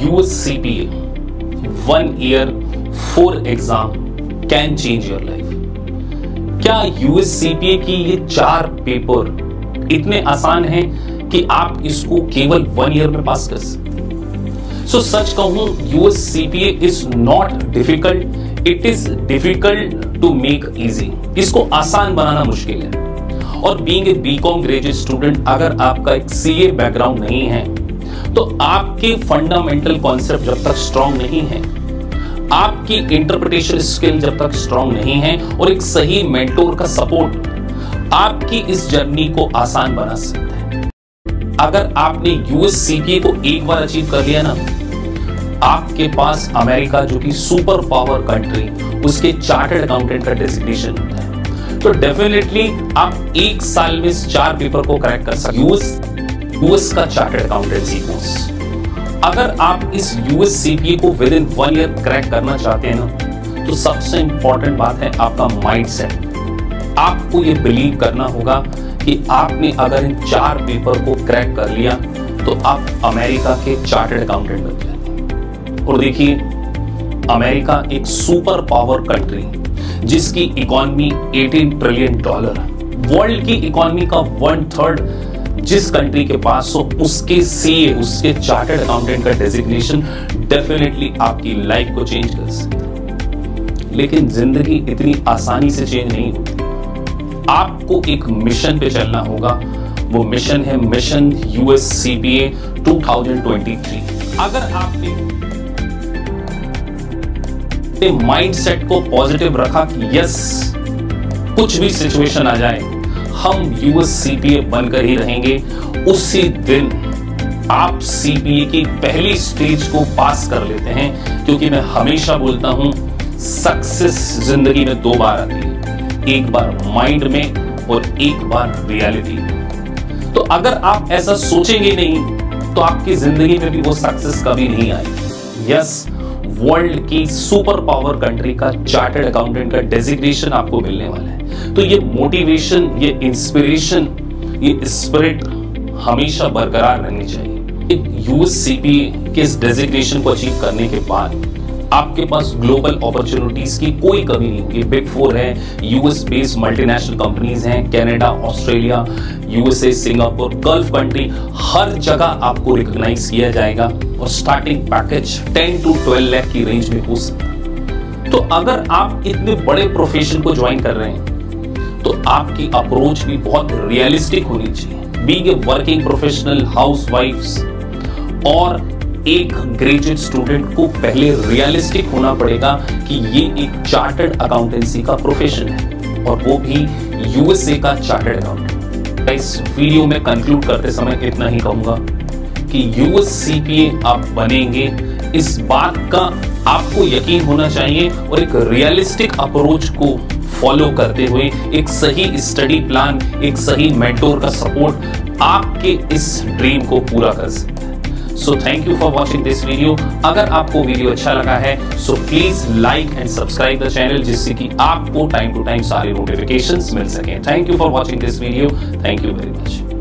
USCPA, one year, four exam can change your life. क्या यूएससीपीए की ये चार पेपर इतने आसान हैं कि आप इसको केवल वन ईयर में पास कर सकते सो सच कहूँ US CPA is not difficult it is difficult to make easy इसको आसान बनाना मुश्किल है। और being a BCom graduate student अगर आपका एक सीए बैकग्राउंड नहीं है तो आपके फंडामेंटल कॉन्सेप्ट जब तक स्ट्रांग नहीं है, आपकी इंटरप्रिटेशन स्किल जब तक स्ट्रांग नहीं है और एक सही मेंटोर का सपोर्ट आपकी इस जर्नी को आसान बना सकता है। अगर आपने यूएससीपीए को एक बार अचीव कर लिया ना, आपके पास अमेरिका जो कि सुपर पावर कंट्री उसके चार्टर्ड अकाउंटेंट का डेजिग्नेशन होता है। तो डेफिनेटली आप एक साल में इस चार पेपर को करेक्ट कर सकते यूएस यूएस का चार्टर्ड अकाउंटेंसी कोर्स अगर आप इस यूएस सीपीए को within one year crack करना चाहते हैं ना तो सबसे इंपॉर्टेंट बात है आपका माइंडसेट आपको ये बिलीव करना होगा कि आपने अगर इन चार पेपर को क्रैक कर लिया तो आप अमेरिका के चार्टर्ड अकाउंटेंट बन जाए और देखिए अमेरिका एक सुपर पावर कंट्री जिसकी इकोनॉमी 18 ट्रिलियन डॉलर वर्ल्ड की इकोनॉमी का वन थर्ड जिस कंट्री के पास हो, उसके सीए उसके चार्टर्ड अकाउंटेंट का डेजिग्नेशन डेफिनेटली आपकी लाइफ को चेंज कर सकता लेकिन ज़िंदगी इतनी आसानी से चेंज नहीं होती। आपको एक मिशन पे चलना होगा। वो मिशन है मिशन यूएस सीपीए 2023 अगर आपने माइंडसेट को पॉजिटिव रखा कि यस कुछ भी सिचुएशन आ जाए हम यूएस सीपीए बनकर ही रहेंगे। उसी दिन आप सीपीए की पहली स्टेज को पास कर लेते हैं, क्योंकि मैं हमेशा बोलता हूँ सक्सेस ज़िंदगी में दो बार आती है। एक बार माइंड में और एक बार रियलिटी में तो अगर आप ऐसा सोचेंगे नहीं तो आपकी ज़िंदगी में भी वो सक्सेस कभी नहीं आएगी। यस वर्ल्ड की सुपर पावर कंट्री का चार्टर्ड अकाउंटेंट का डेजिग्नेशन आपको मिलने वाला है। तो ये मोटिवेशन ये इंस्पिरेशन ये स्पिरिट हमेशा बरकरार रहनी चाहिए। यूएससीपी के इस डेजिग्नेशन को अचीव करने के बाद आपके पास ग्लोबल अपॉर्चुनिटीज़ की कोई कमी नहीं होगी। बिग फोर है यूएस बेस्ड मल्टीनेशनल कंपनीज़ हैं Canada Australia USA Singapore Gulf country हर जगह आपको रिकॉग्नाइज किया जाएगा और स्टार्टिंग पैकेज 10 टू 12 लाख की रेंज में हो सकता है। तो अगर आप इतने बड़े प्रोफेशन को ज्वाइन कर रहे हैं तो आपकी अप्रोच भी बहुत रियलिस्टिक होनी चाहिए। Being a working professional house और एक ग्रेजुएट स्टूडेंट को पहले रियलिस्टिक होना पड़ेगा कि ये एक चार्टर्ड अकाउंटेंसी का प्रोफेशन है और वो भी यूएसए का चार्टर्ड अकाउंटेंट इस वीडियो में कंक्लूड करते समय इतना ही कहूँगा कि यूएस सीपीए आप बनेंगे, इस बात का आपको यकीन होना चाहिए और एक रियलिस्टिक अप्रोच को फॉलो करते हुए एक सही स्टडी प्लान एक सही मेंटोर का सपोर्ट आपके इस ड्रीम को पूरा कर सकते so thank you for watching this video अगर आपको वीडियो अच्छा लगा है so please like and subscribe the channel जिससे कि आपको टाइम टू टाइम सारे नोटिफिकेशन मिल सके। Thank you for watching this video thank you very much